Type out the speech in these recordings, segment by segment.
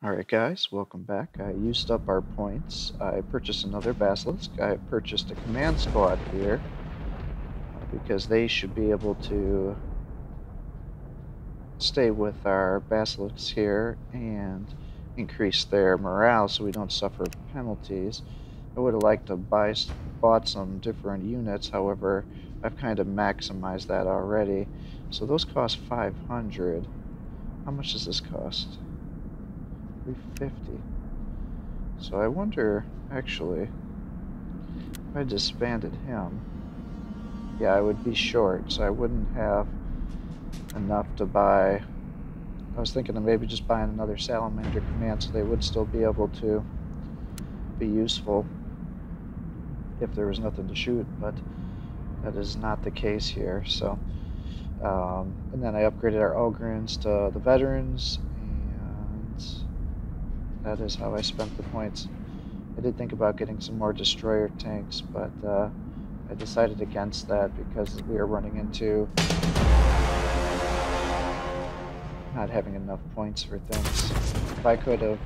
Alright guys, welcome back. I used up our points. I purchased another Basilisk. I purchased a command squad here because they should be able to stay with our Basilisks here and increase their morale so we don't suffer penalties. I would have liked to buy bought some different units, however, I've kind of maximized that already. So those cost 500. How much does this cost? 350. So I wonder, actually, if I disbanded him, yeah, I would be short, so I wouldn't have enough to buy. I was thinking of maybe just buying another Salamander command so they would still be able to be useful if there was nothing to shoot, but that is not the case here. So, um, and then I upgraded our Ogryns to the veterans, that is how I spent the points. I did think about getting some more destroyer tanks, but uh, I decided against that because we are running into not having enough points for things. If I could have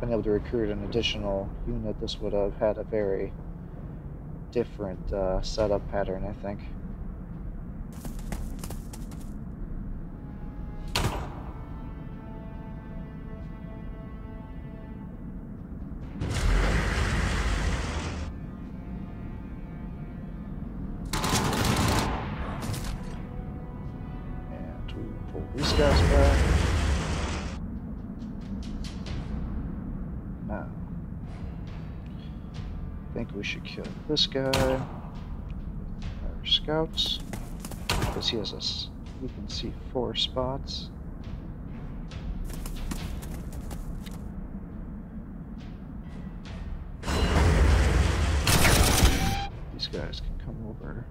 been able to recruit an additional unit, this would have had a very different uh, setup pattern, I think. This guy. Our scouts, because he has us. We can see four spots. These guys can come over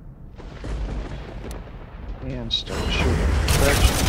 and start shooting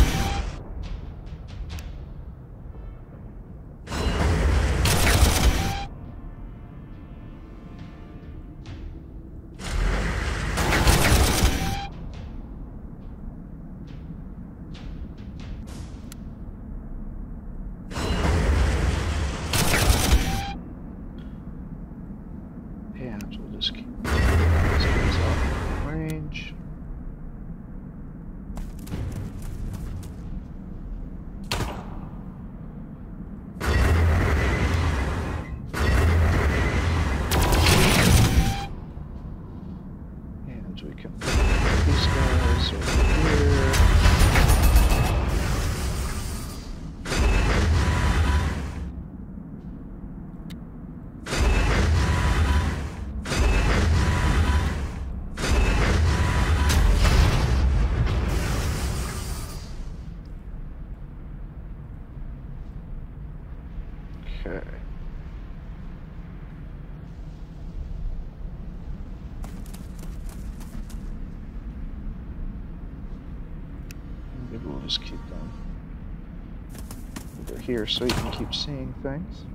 here so you can keep seeing things.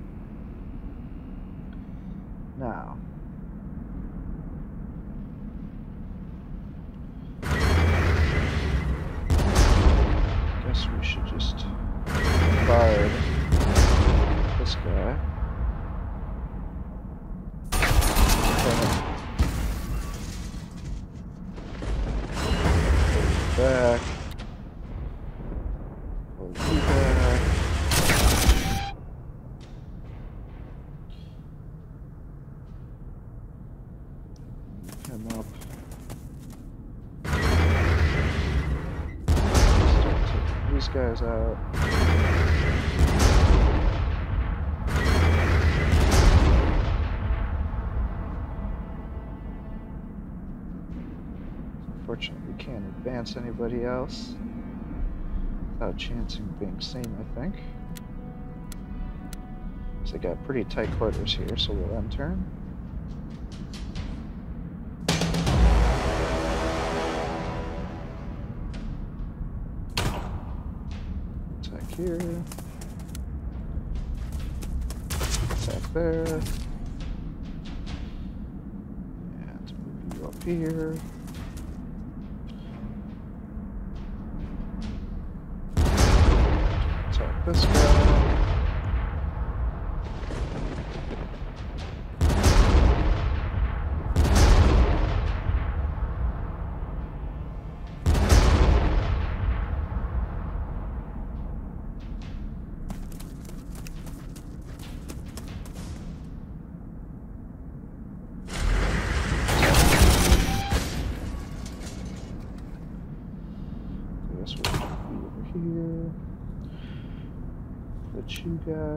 Guys out. Unfortunately, we can't advance anybody else without chancing being seen, I think. So they got pretty tight quarters here, so we'll end turn. Here. Attack there. And move you up here. Put uh,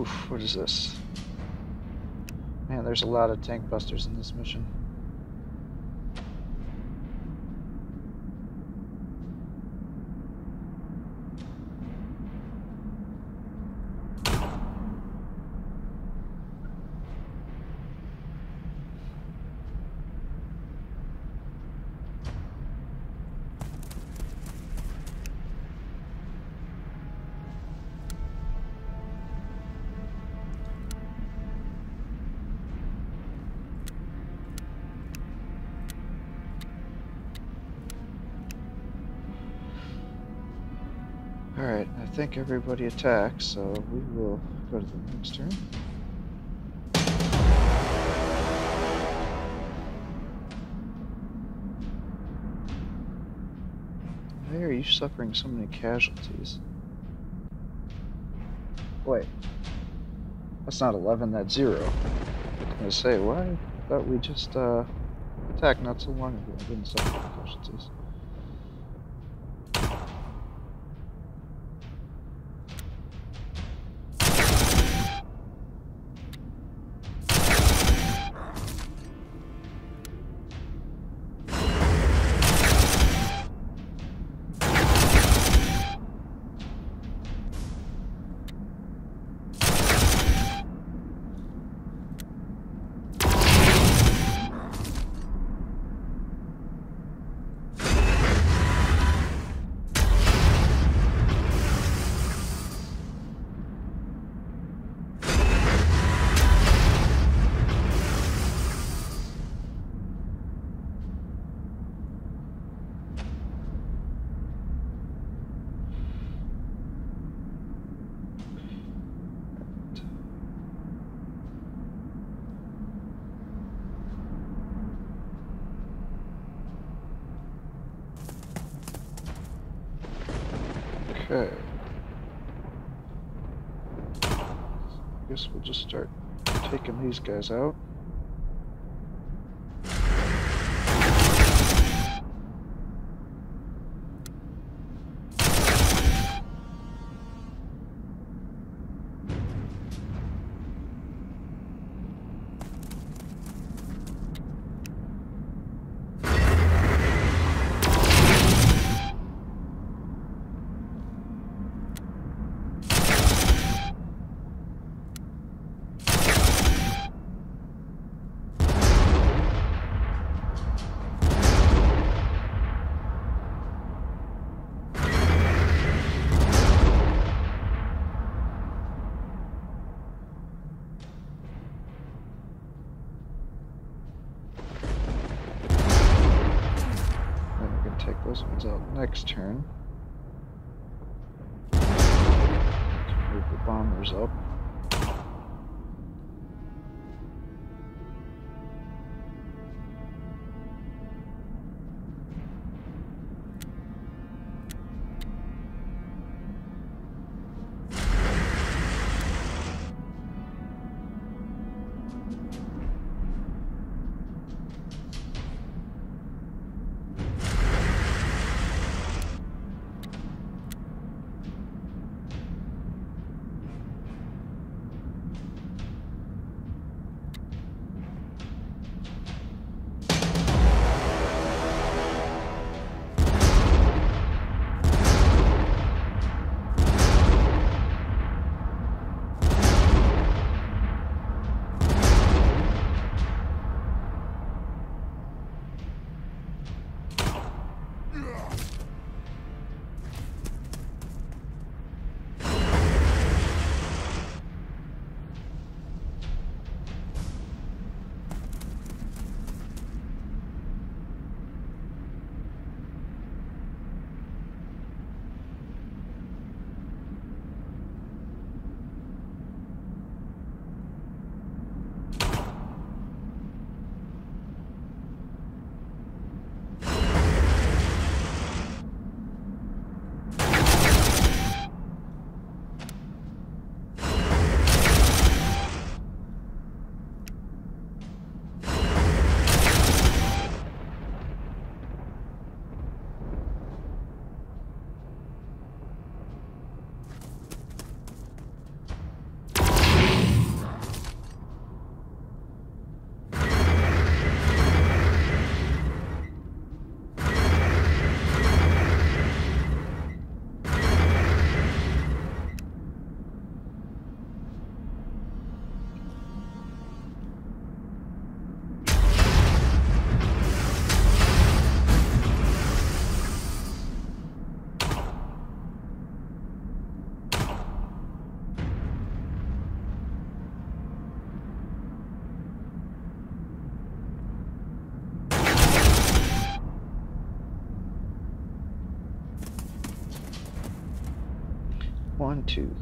Oof, what is this? Man, there's a lot of tank busters in this mission. Think everybody attacks, so we will go to the next turn. Why are you suffering so many casualties? Wait. That's not 11, that's 0. I was gonna say, why? I thought we just, uh, attacked not so long ago. I didn't suffer casualties. Guess we'll just start taking these guys out. Next turn.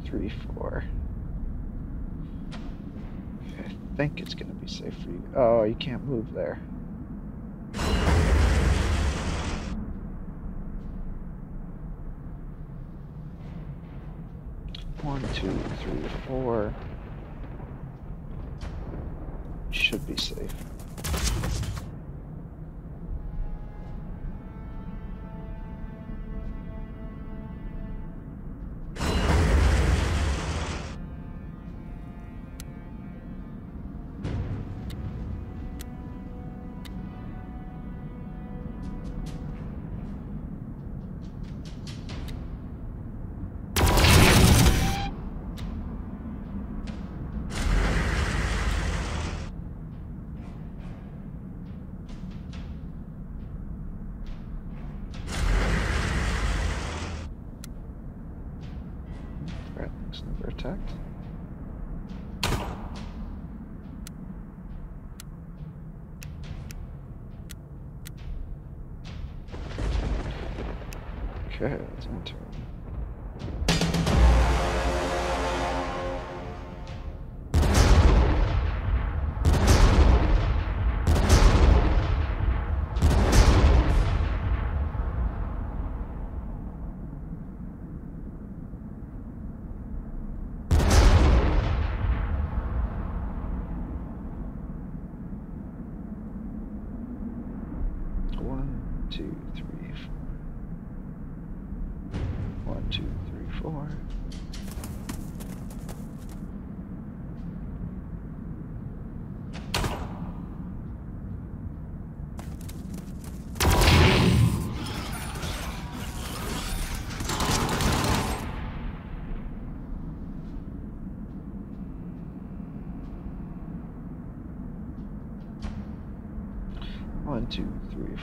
Three, four. I think it's gonna be safe for you. Oh, you can't move there. One, two, three, four. Should be safe.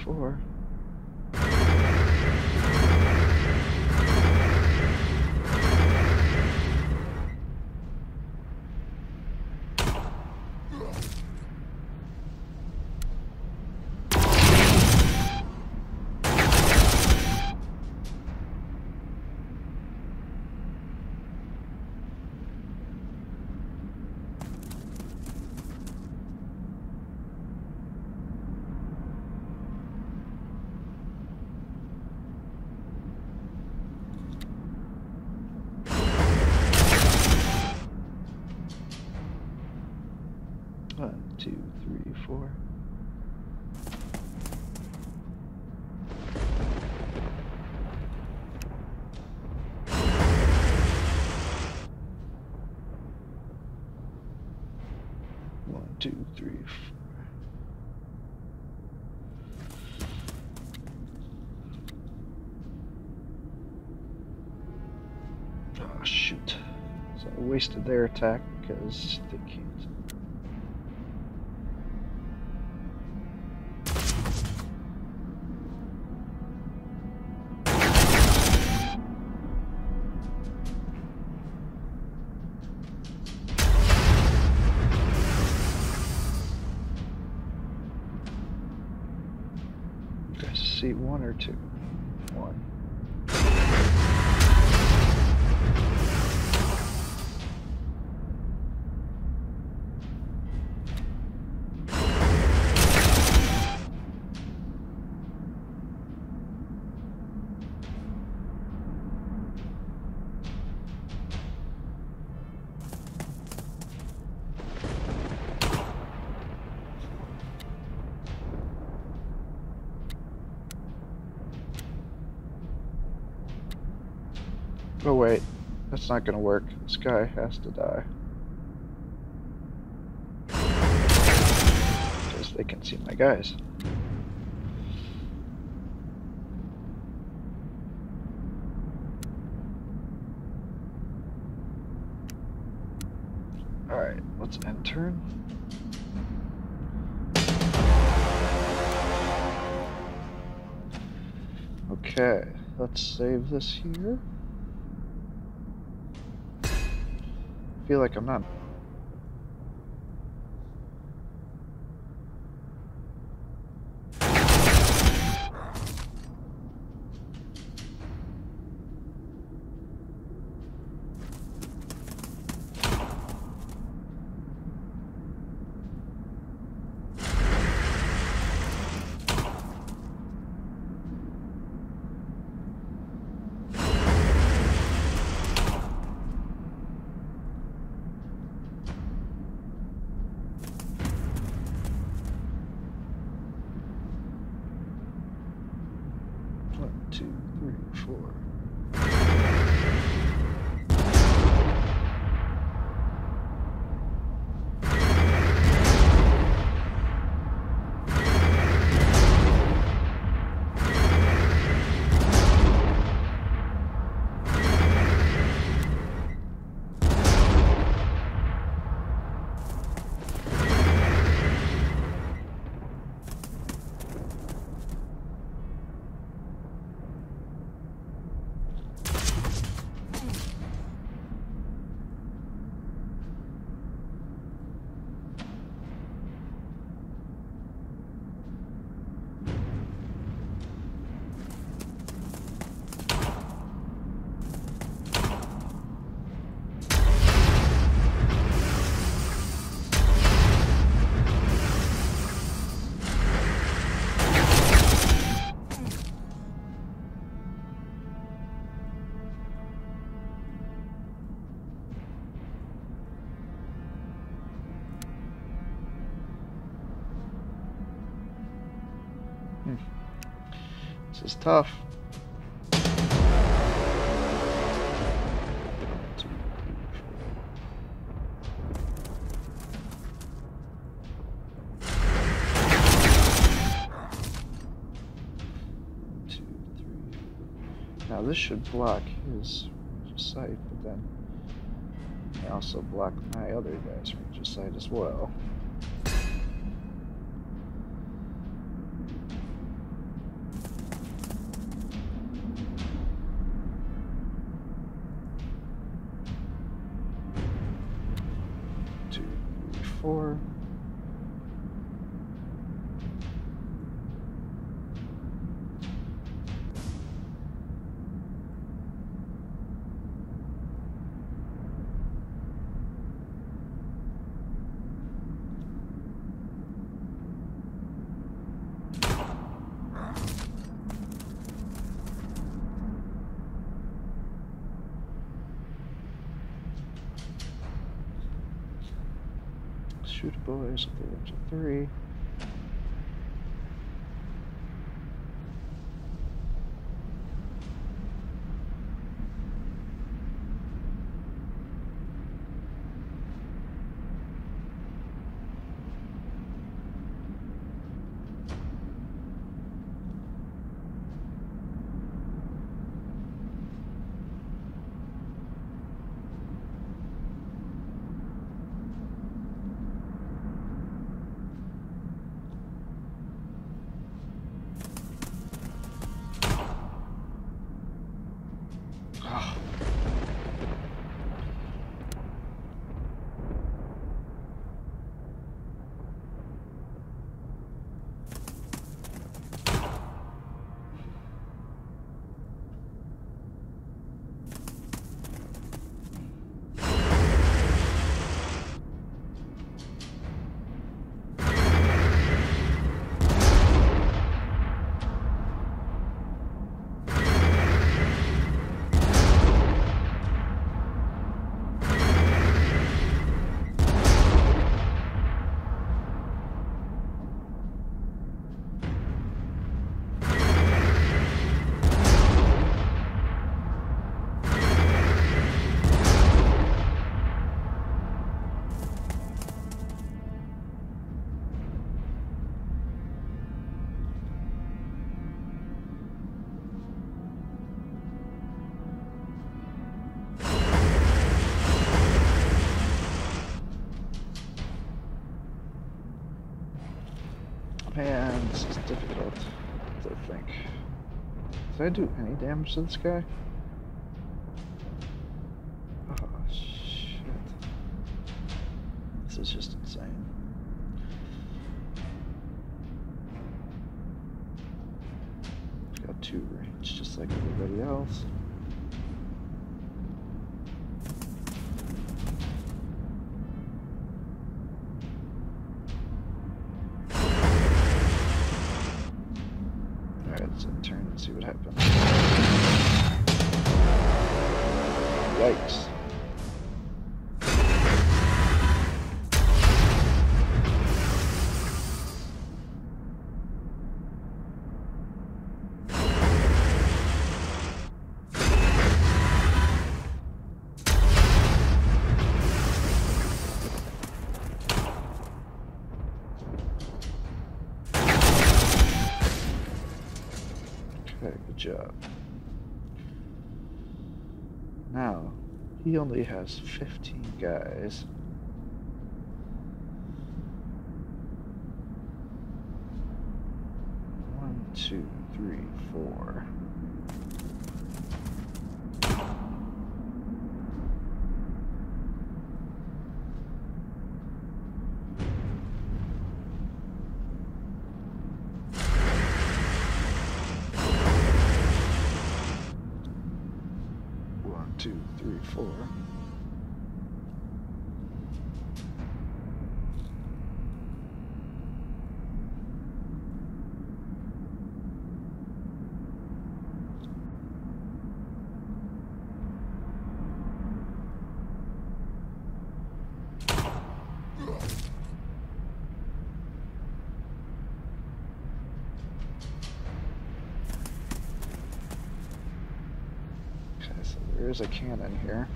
Three, their attack because they can't. That's not gonna work. This guy has to die. Because they can see my guys. Alright, let's end turn. Okay, let's save this here. Feel like I'm not. This is tough. Now this should block his sight, but then I also block my other guy's sight as well. I do any damage to this guy? He only has 15 guys. One, two, three, four. One, two, three, four. Okay, so there is a cannon here.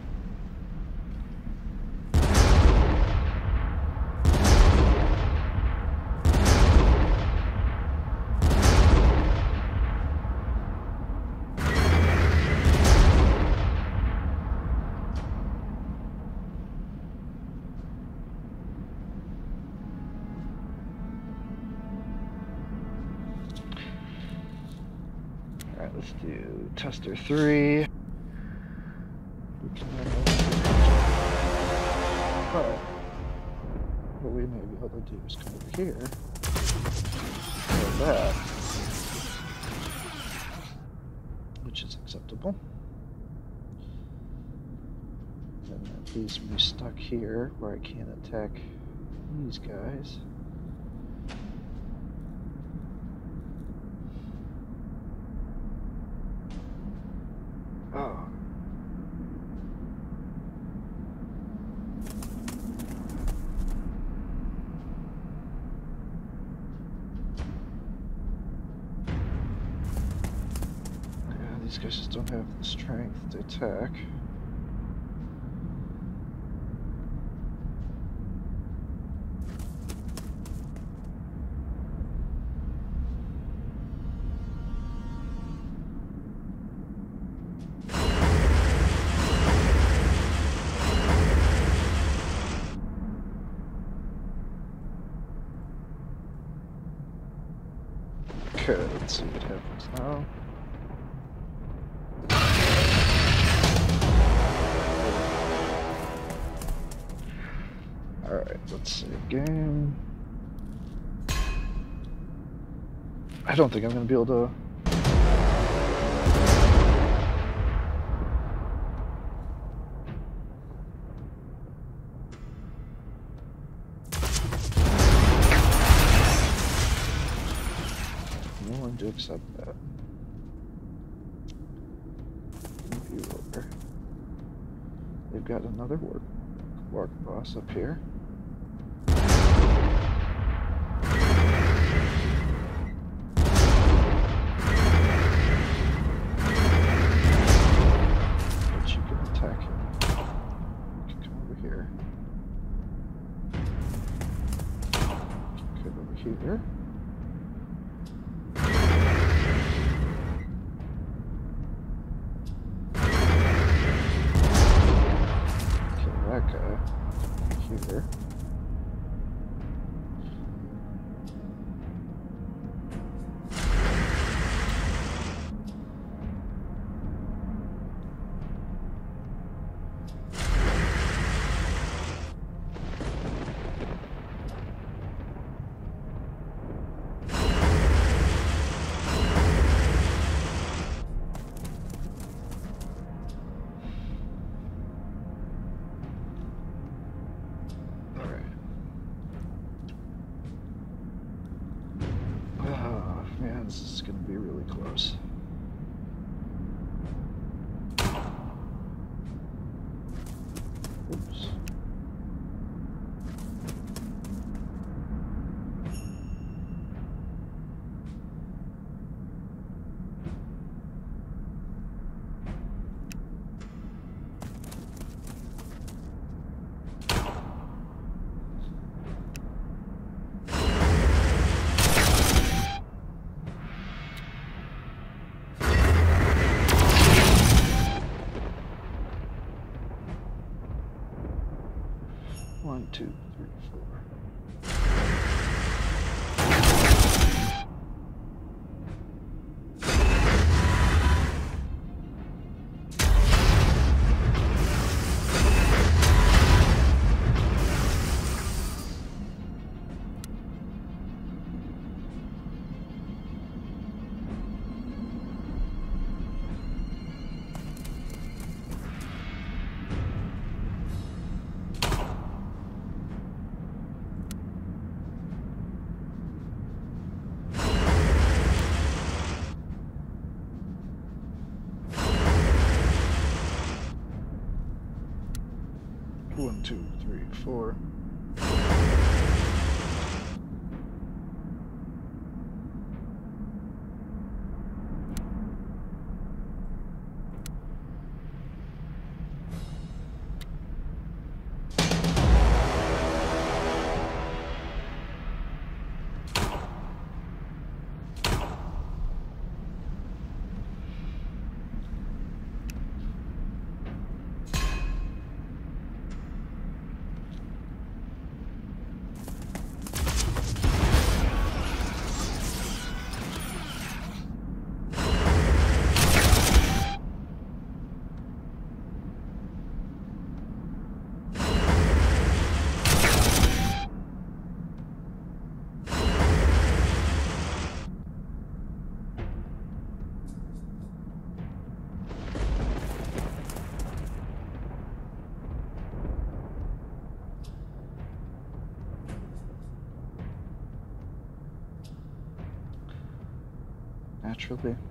Alright, let's do tester three. To do is come over here. Like that. Which is acceptable. And that leaves me stuck here where I can't attack these guys. Game. I don't think I'm going to be able to. No one to accept that. They've got another work work boss up here. This is gonna be really close. Oops. Three, Naturally.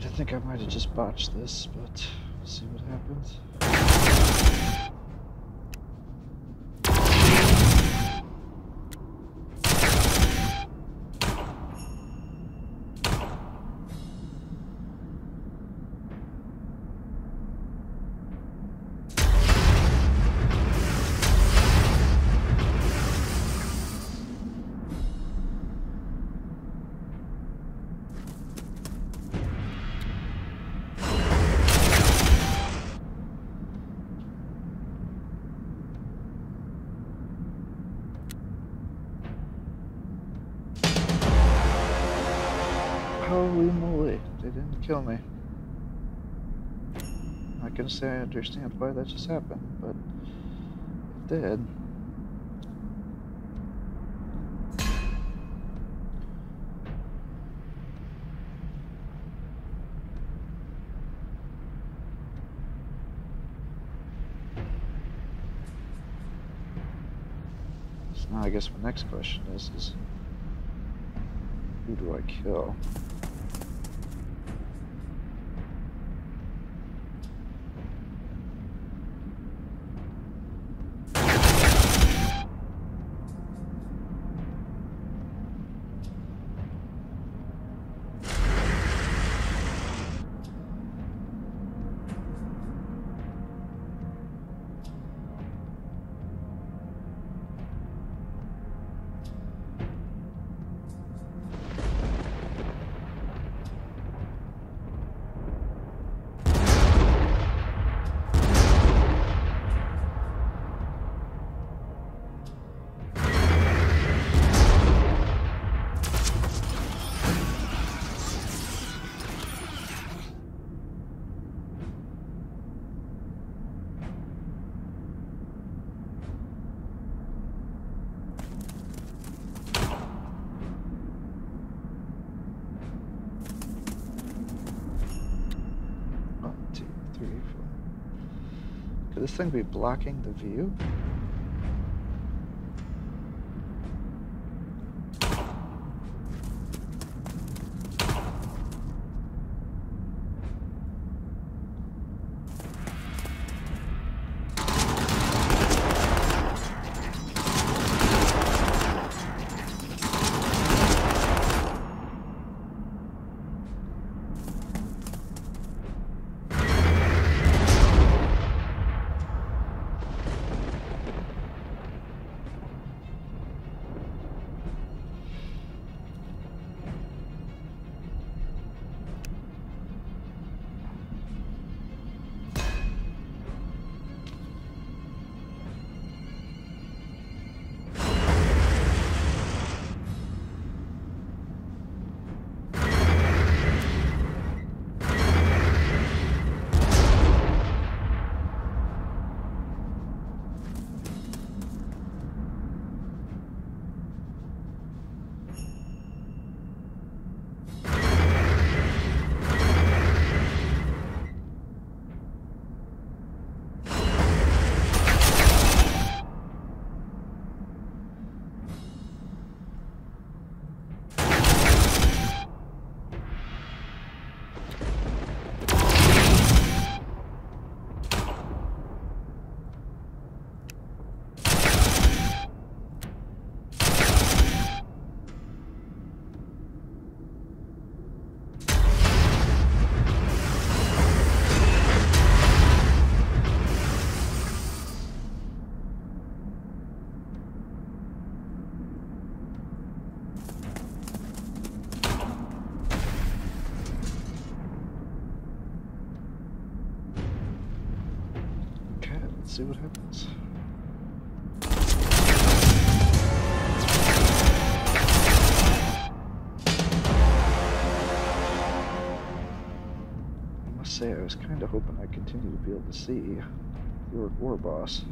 Alright, I think I might have just botched this, but we'll see what happens. I understand why that just happened, but it did. So now I guess my next question is, is who do I kill? This thing be blocking the view? See what happens. I must say, I was kind of hoping I'd continue to be able to see your war boss.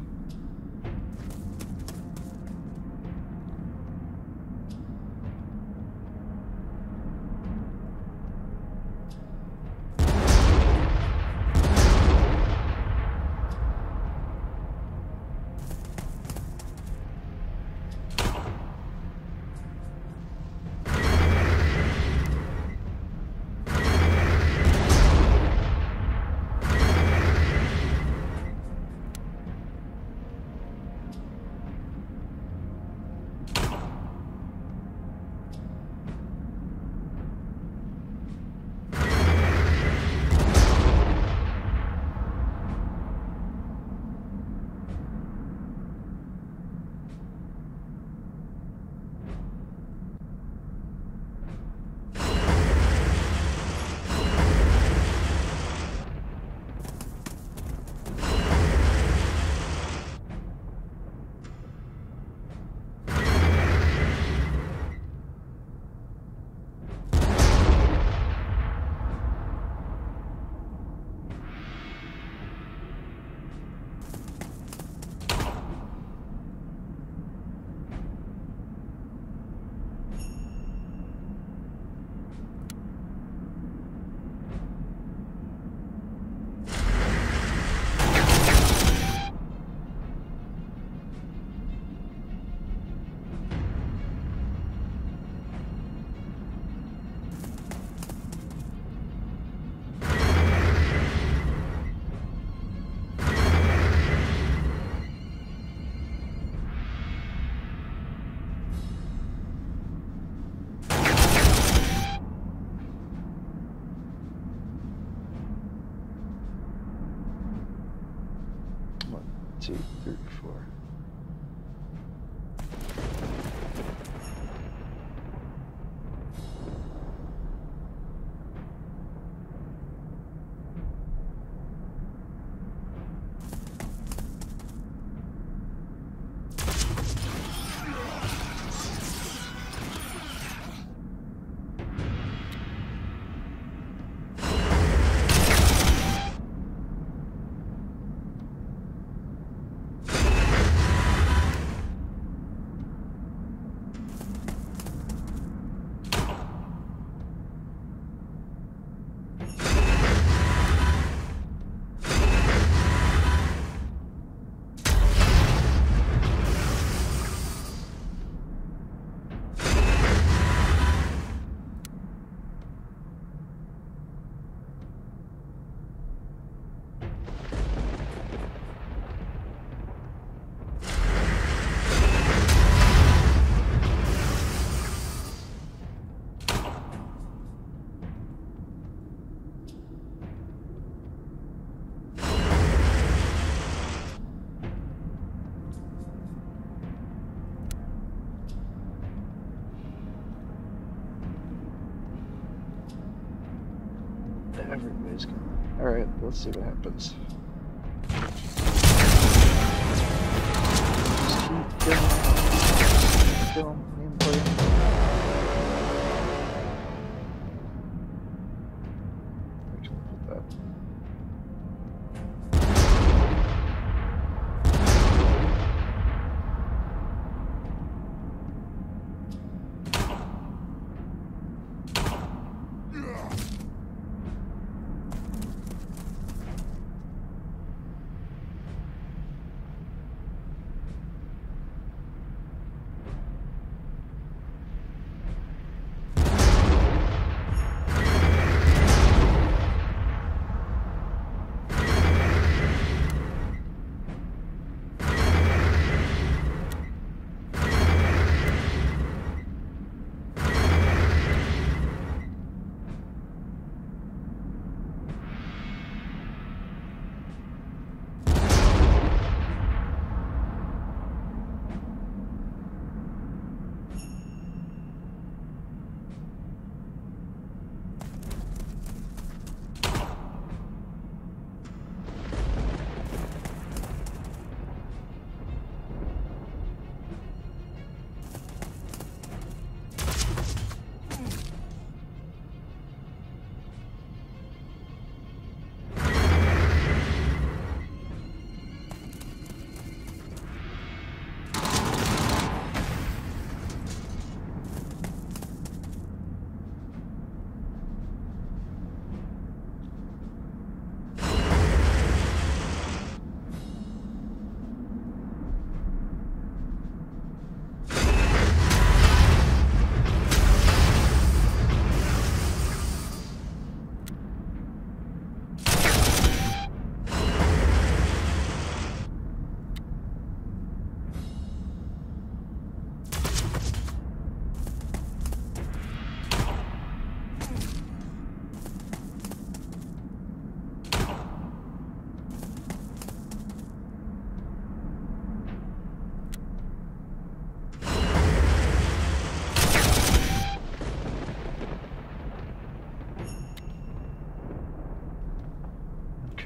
Let's see what happens. Just keep going. Put that.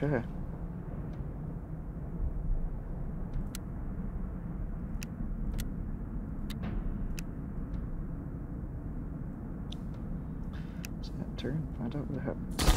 Okay. And find out what happens.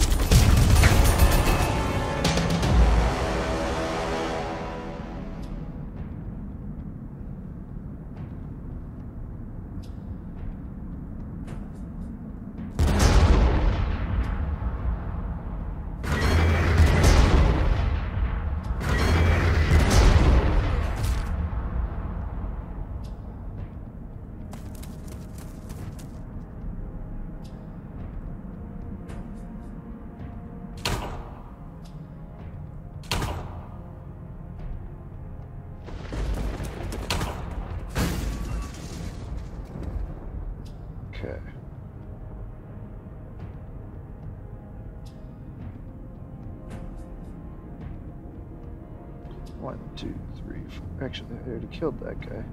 Actually, I already killed that guy.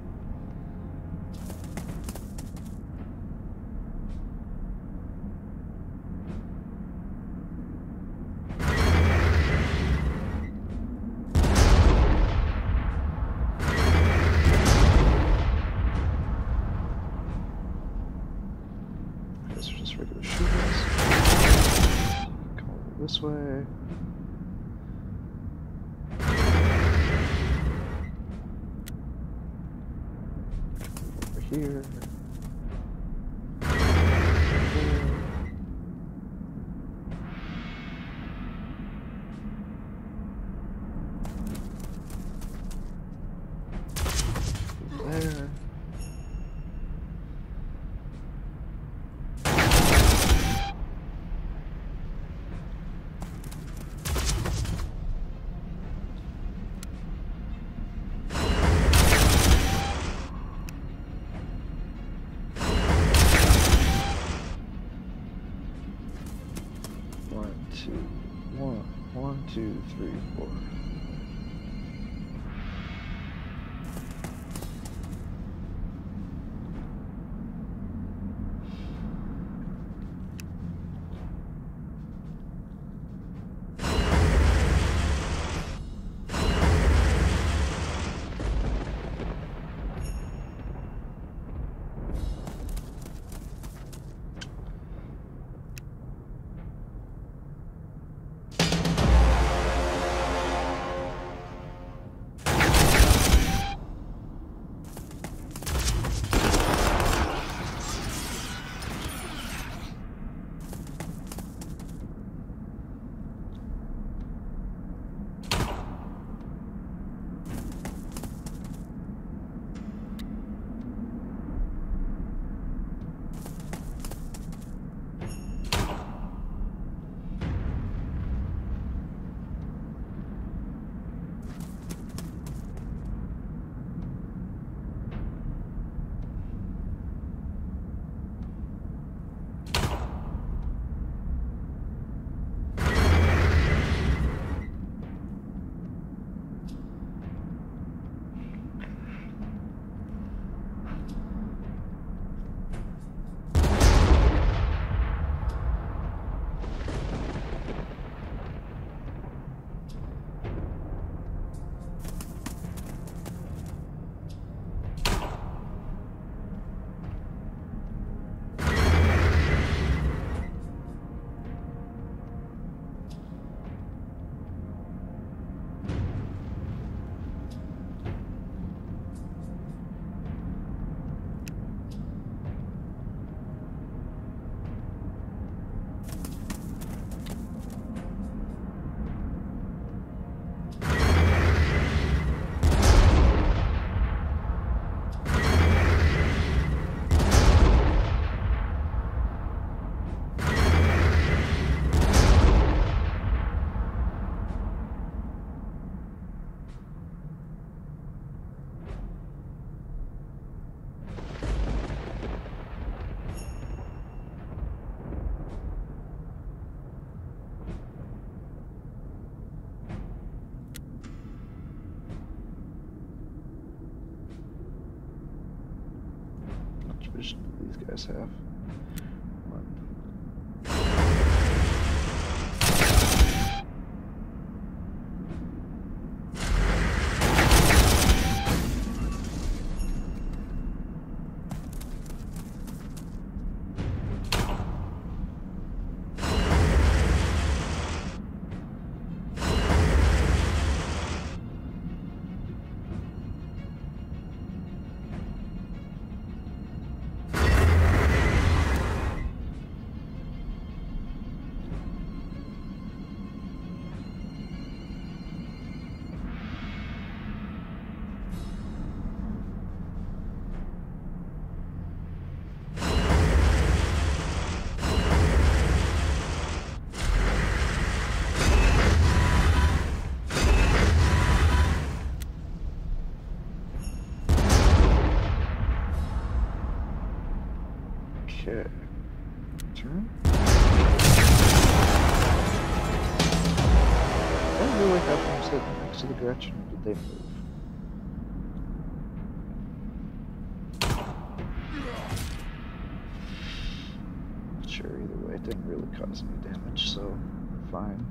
Do Sure either way, it didn't really cause any damage, so fine.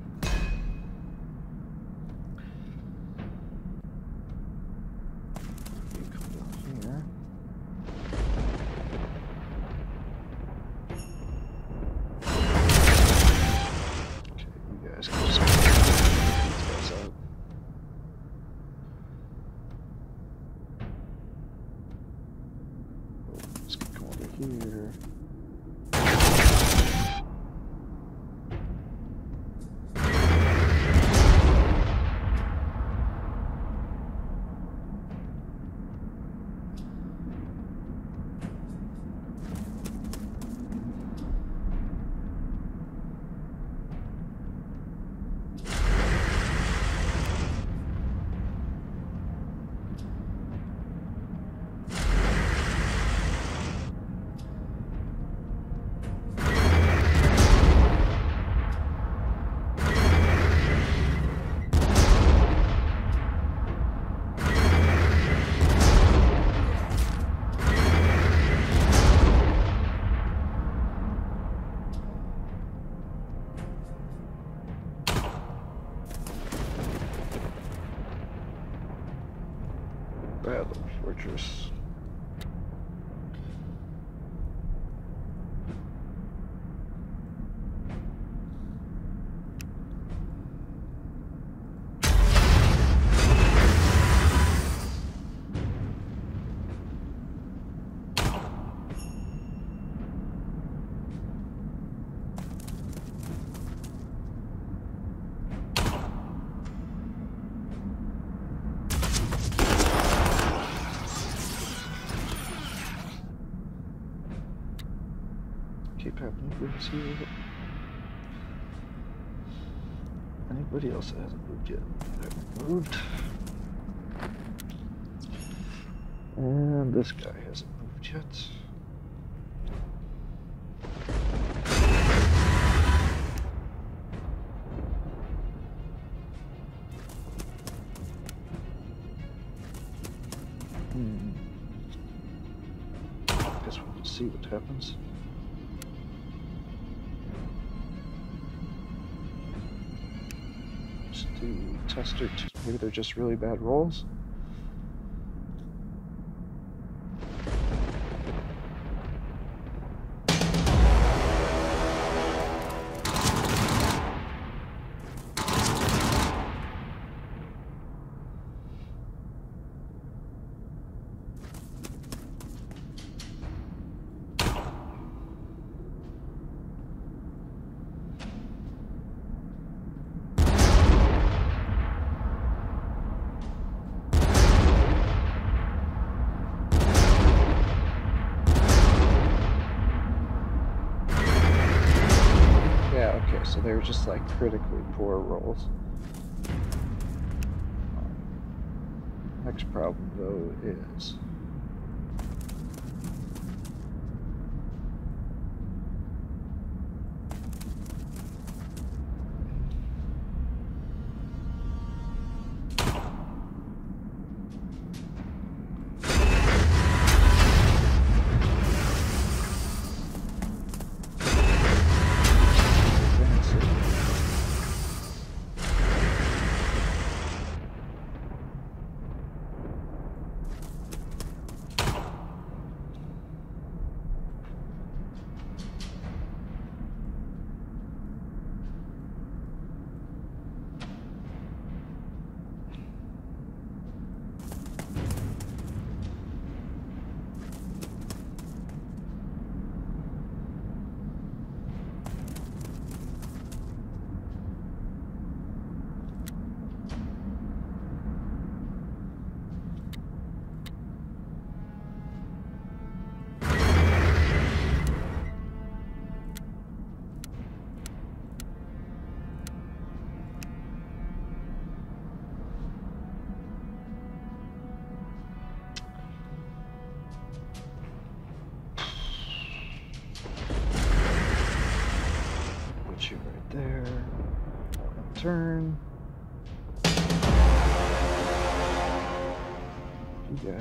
See Anybody else hasn't moved yet? They're moved. And this guy hasn't moved yet. Hmm. Guess we'll see what happens. Maybe they're just really bad rolls. They were just like critically poor rolls. Next problem, though, is.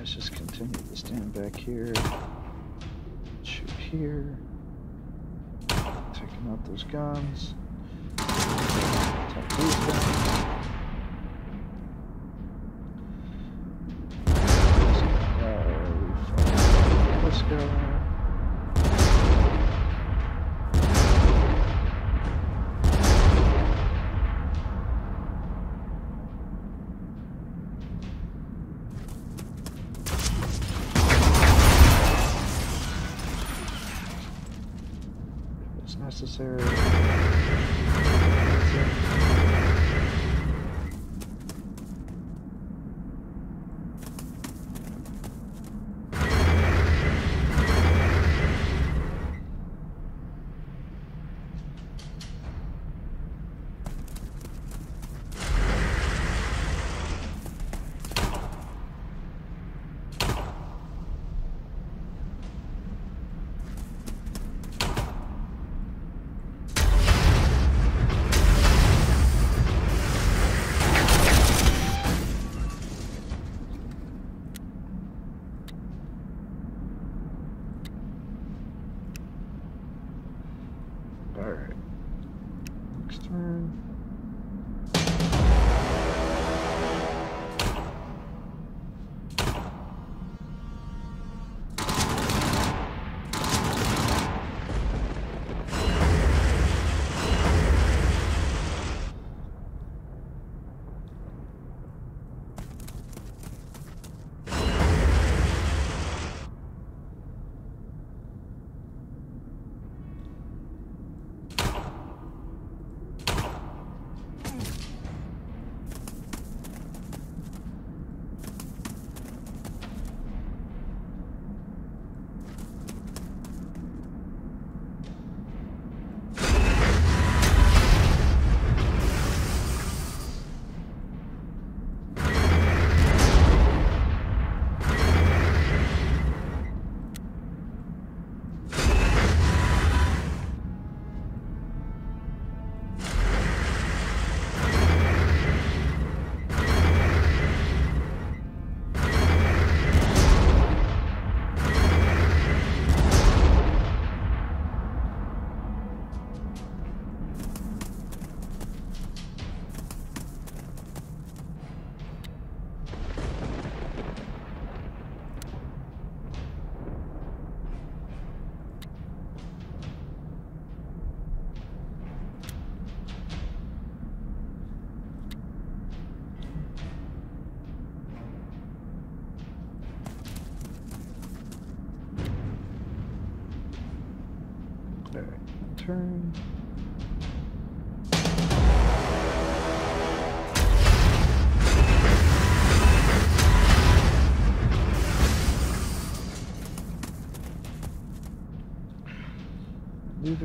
Guys just continue to stand back here. Shoot here. Taking out those guns. Take these guns. It's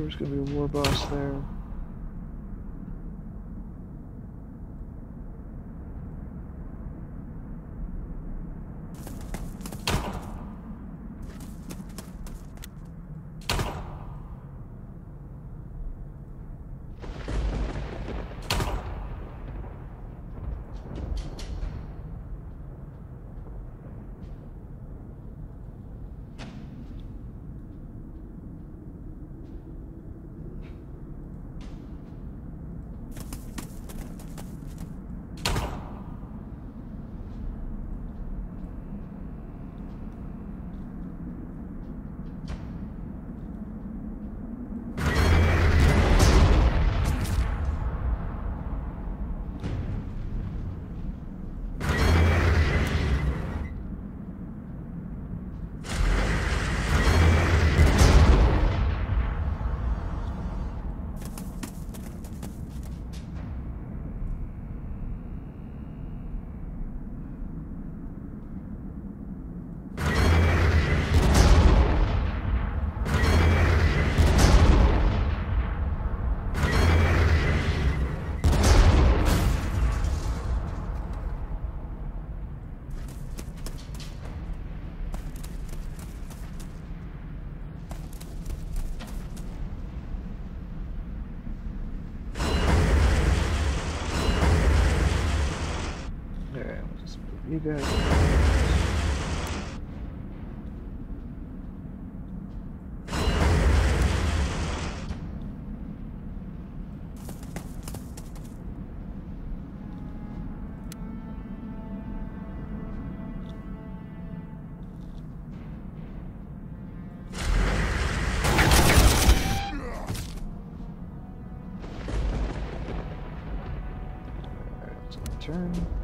Knew there was gonna be a war boss there. You guys. turn.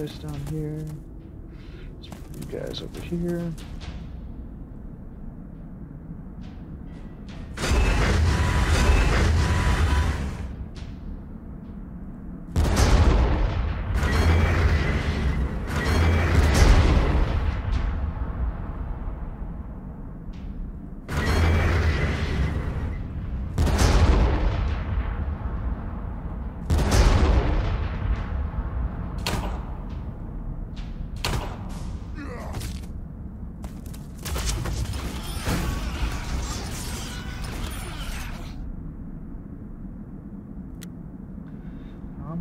Guys down here. You guys over here.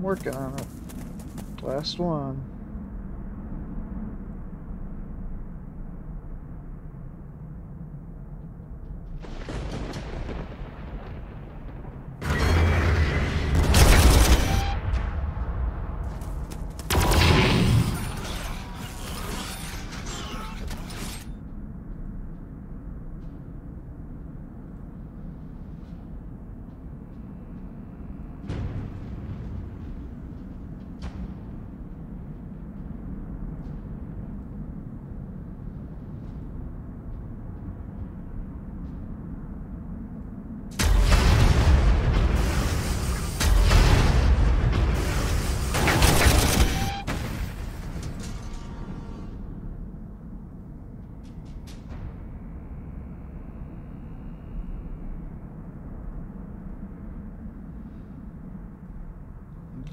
Working on it. Last one.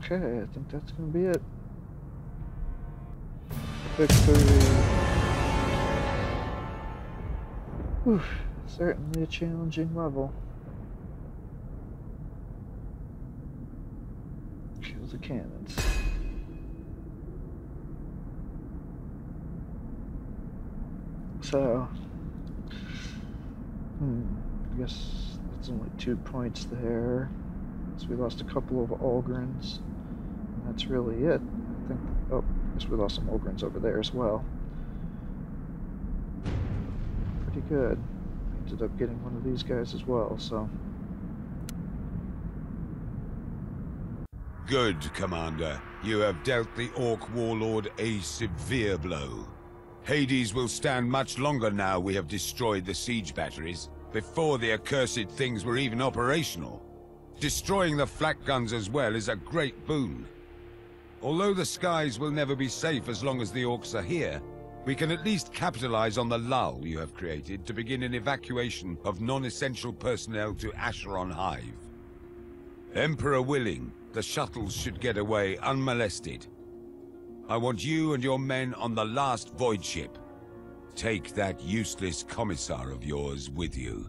Okay, I think that's gonna be it. Victory. Whew, certainly a challenging level. Kill the cannons. So, hmm, I guess that's only two points there. So we lost a couple of Ogryns. That's really it. I think, oh, I guess we lost some Ogryns over there as well. Pretty good. Ended up getting one of these guys as well, so. Good, Commander. You have dealt the Orc Warlord a severe blow. Hades will stand much longer now we have destroyed the siege batteries. Before the accursed things were even operational. Destroying the flak guns as well is a great boon. Although the skies will never be safe as long as the orcs are here, we can at least capitalize on the lull you have created to begin an evacuation of non-essential personnel to Acheron Hive. Emperor willing, the shuttles should get away unmolested. I want you and your men on the last void ship. Take that useless commissar of yours with you.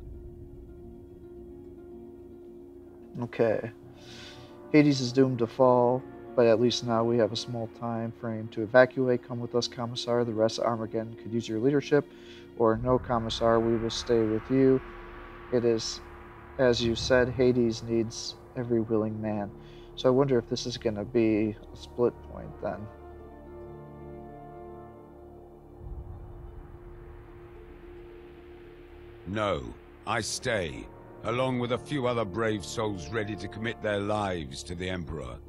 Okay. Hades is doomed to fall, but at least now we have a small time frame to evacuate. Come with us, Commissar. The rest of Armageddon could use your leadership, or no, Commissar, we will stay with you. It is, as you said, Hades needs every willing man. So I wonder if this is going to be a split point then. No, I stay along with a few other brave souls ready to commit their lives to the Emperor.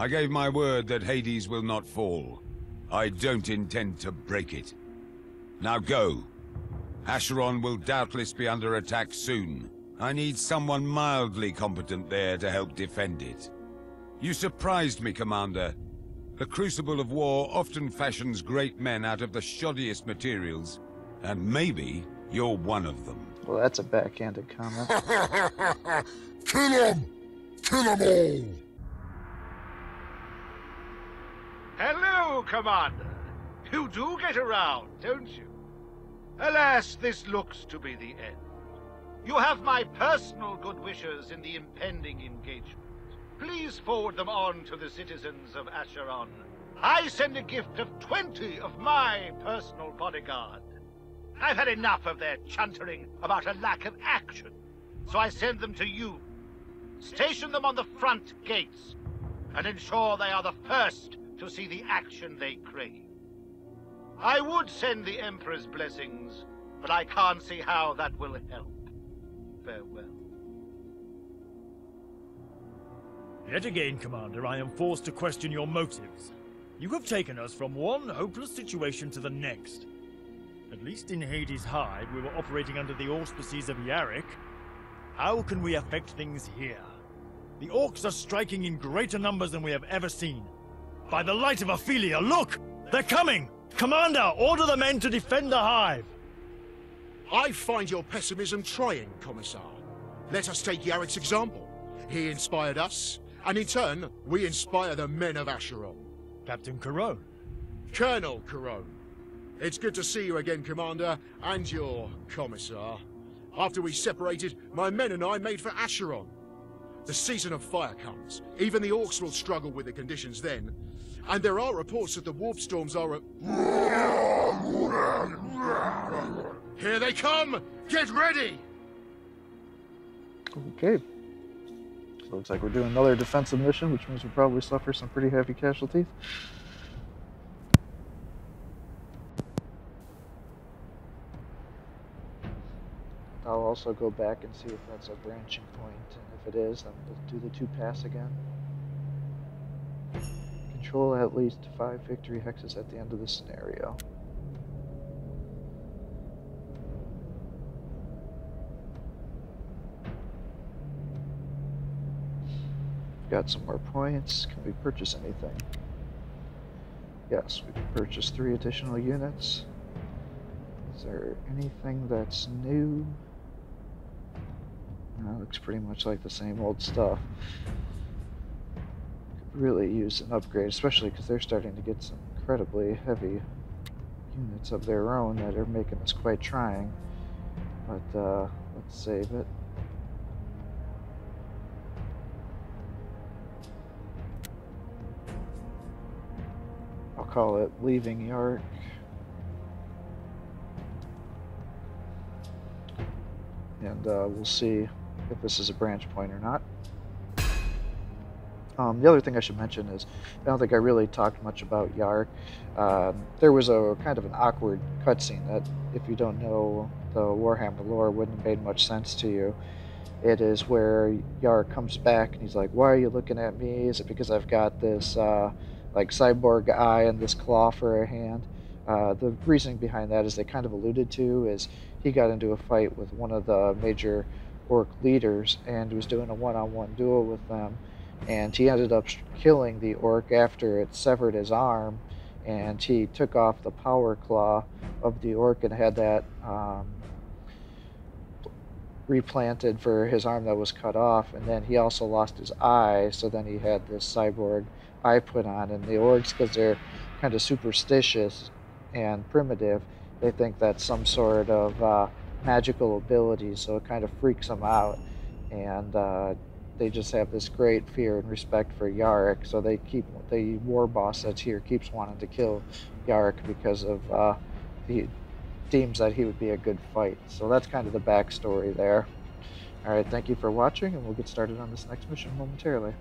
I gave my word that Hades will not fall. I don't intend to break it. Now go. Acheron will doubtless be under attack soon. I need someone mildly competent there to help defend it. You surprised me, Commander. The Crucible of War often fashions great men out of the shoddiest materials, and maybe you're one of them. Well, that's a backhanded comment. Kill them! Kill them all! Hello, Commander. You do get around, don't you? Alas, this looks to be the end. You have my personal good wishes in the impending engagement. Please forward them on to the citizens of Acheron. I send a gift of 20 of my personal bodyguard. I've had enough of their chuntering about a lack of action, so I send them to you. Station them on the front gates, and ensure they are the first to see the action they crave. I would send the Emperor's blessings, but I can't see how that will help. Farewell. Yet again, Commander, I am forced to question your motives. You have taken us from one hopeless situation to the next. At least in Hades Hive, we were operating under the auspices of Yarrick. How can we affect things here? The orcs are striking in greater numbers than we have ever seen. By the light of Ophelia, look! They're coming! Commander, order the men to defend the Hive! I find your pessimism trying, Commissar. Let us take Yarrick's example. He inspired us, and in turn, we inspire the men of Acheron. Captain Carone. Colonel Carone. It's good to see you again, Commander, and your Commissar. After we separated, my men and I made for Acheron. The season of fire comes. Even the orcs will struggle with the conditions then. And there are reports that the warp storms are a... Here they come! Get ready! Okay. Looks like we're doing another defensive mission, which means we'll probably suffer some pretty heavy casualties. I'll also go back and see if that's a branching point, and if it is, then we'll do the two pass again. Control at least five victory hexes at the end of the scenario. Got some more points. Can we purchase anything? Yes, we can purchase three additional units. Is there anything that's new? No, looks pretty much like the same old stuff. Really use an upgrade, especially because they're starting to get some incredibly heavy units of their own that are making this quite trying. But uh, let's save it. I'll call it leaving Yark. And uh, we'll see if this is a branch point or not. Um, the other thing I should mention is I don't think I really talked much about Yark. Um, there was a kind of an awkward cutscene that, if you don't know the Warhammer lore, wouldn't have made much sense to you. It is where Yark comes back and he's like, "Why are you looking at me? Is it because I've got this uh, like cyborg eye and this claw for a hand?" Uh, the reasoning behind that, as they kind of alluded to, is he got into a fight with one of the major orc leaders and was doing a one-on-one duel with them and he ended up killing the orc after it severed his arm and he took off the power claw of the orc and had that um, replanted for his arm that was cut off and then he also lost his eye so then he had this cyborg eye put on and the orcs because they're kind of superstitious and primitive they think that's some sort of uh, magical ability, so it kind of freaks them out, and uh, they just have this great fear and respect for Yarrick. So they keep the war boss that's here keeps wanting to kill Yarrick because of uh, he deems that he would be a good fight. So that's kind of the backstory there. All right, thank you for watching, and we'll get started on this next mission momentarily.